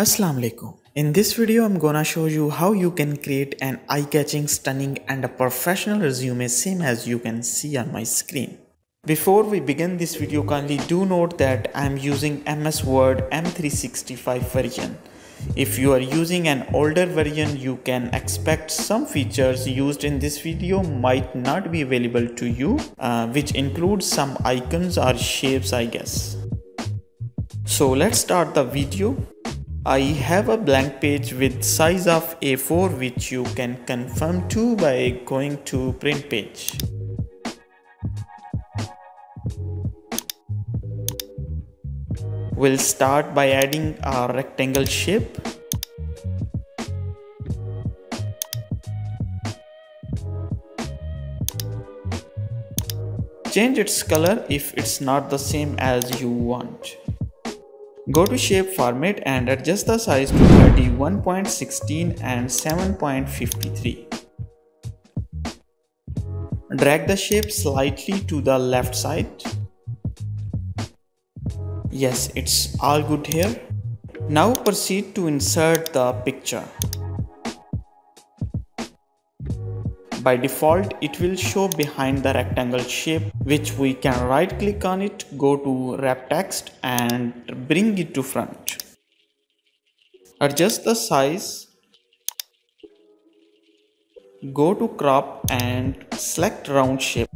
Assalamu alaikum. In this video I'm gonna show you how you can create an eye-catching, stunning and a professional resume same as you can see on my screen. Before we begin this video kindly do note that I am using MS Word M365 version. If you are using an older version you can expect some features used in this video might not be available to you uh, which includes some icons or shapes I guess. So let's start the video. I have a blank page with size of A4 which you can confirm to by going to print page. We'll start by adding a rectangle shape. Change its color if it's not the same as you want. Go to shape format and adjust the size to 31.16 and 7.53. Drag the shape slightly to the left side. Yes, it's all good here. Now proceed to insert the picture. By default, it will show behind the rectangle shape which we can right click on it, go to wrap text and bring it to front. Adjust the size. Go to crop and select round shape.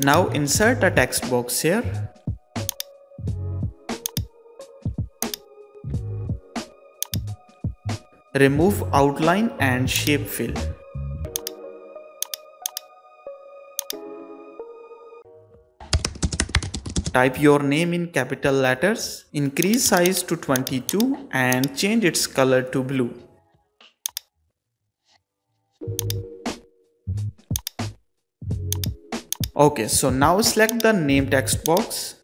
Now insert a text box here Remove outline and shape fill. Type your name in capital letters, increase size to 22 and change its color to blue. Okay, so now select the name text box,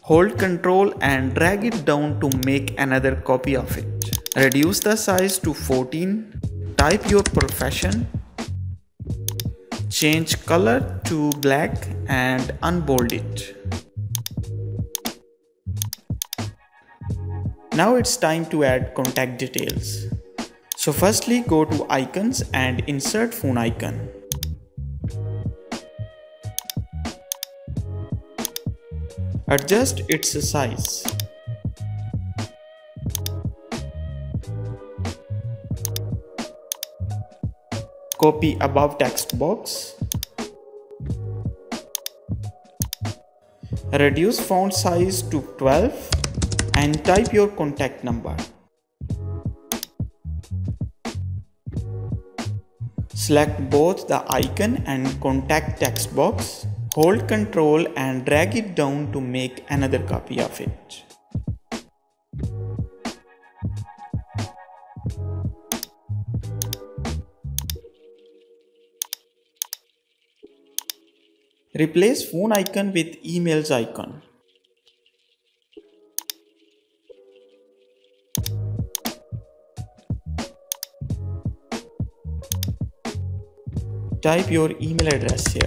hold Ctrl and drag it down to make another copy of it. Reduce the size to 14. Type your profession. Change color to black and unbold it. Now it's time to add contact details. So firstly go to icons and insert phone icon. Adjust its size. Copy above text box. Reduce font size to 12 and type your contact number. Select both the icon and contact text box. Hold Ctrl and drag it down to make another copy of it. Replace phone icon with emails icon. Type your email address here.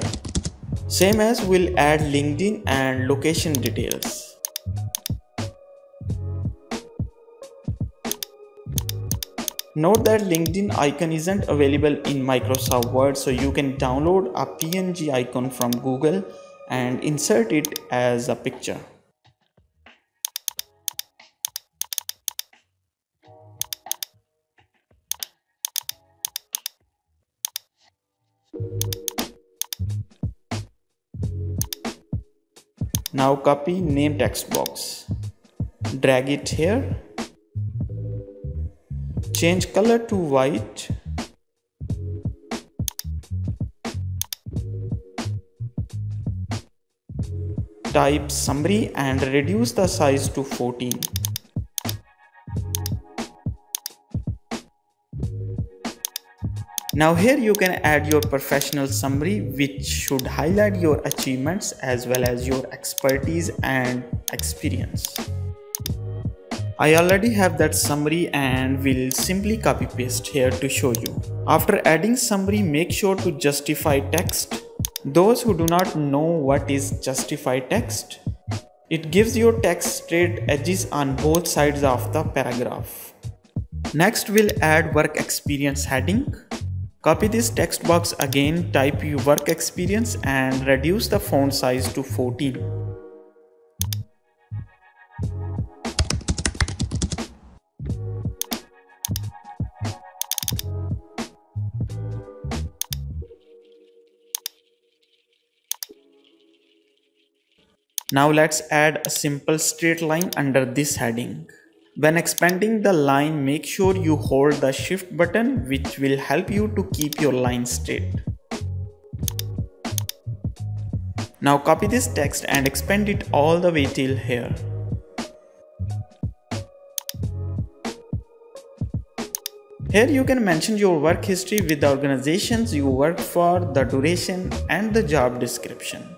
Same as we'll add LinkedIn and location details. Note that LinkedIn icon isn't available in Microsoft Word so you can download a PNG icon from Google and insert it as a picture. Now copy name text box. Drag it here change color to white type summary and reduce the size to 14 Now here you can add your professional summary which should highlight your achievements as well as your expertise and experience. I already have that summary and will simply copy paste here to show you. After adding summary make sure to justify text Those who do not know what is justify text, it gives your text straight edges on both sides of the paragraph. Next we'll add work experience heading. Copy this text box again, type your work experience and reduce the font size to 14. Now let's add a simple straight line under this heading. When expanding the line, make sure you hold the shift button which will help you to keep your line straight. Now copy this text and expand it all the way till here. Here you can mention your work history with the organizations you work for, the duration and the job description.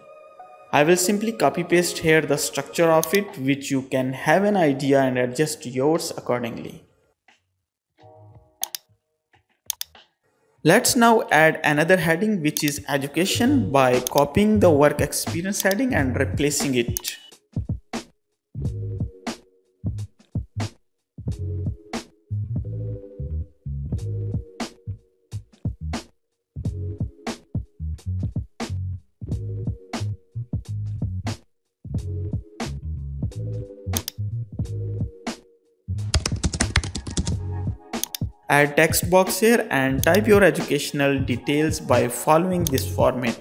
I will simply copy paste here the structure of it which you can have an idea and adjust yours accordingly. Let's now add another heading which is education by copying the work experience heading and replacing it. Add text box here and type your educational details by following this format.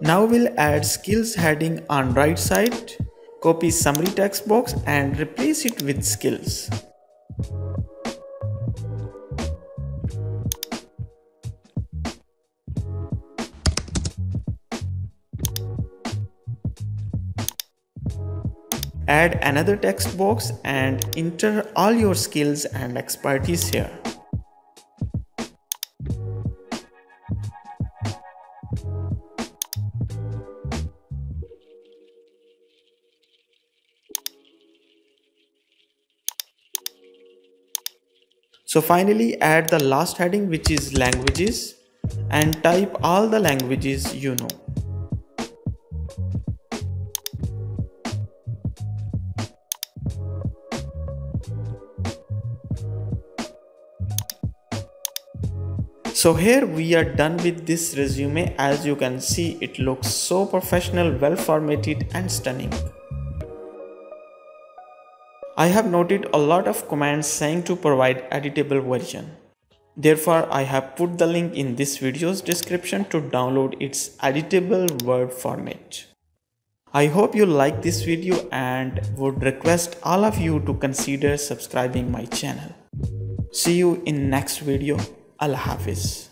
Now we'll add skills heading on right side, copy summary text box and replace it with skills. Add another text box and enter all your skills and expertise here. So finally add the last heading which is languages and type all the languages you know. So here we are done with this resume as you can see it looks so professional, well formatted and stunning. I have noted a lot of commands saying to provide editable version. Therefore, I have put the link in this video's description to download its editable word format. I hope you like this video and would request all of you to consider subscribing my channel. See you in next video. الحافز.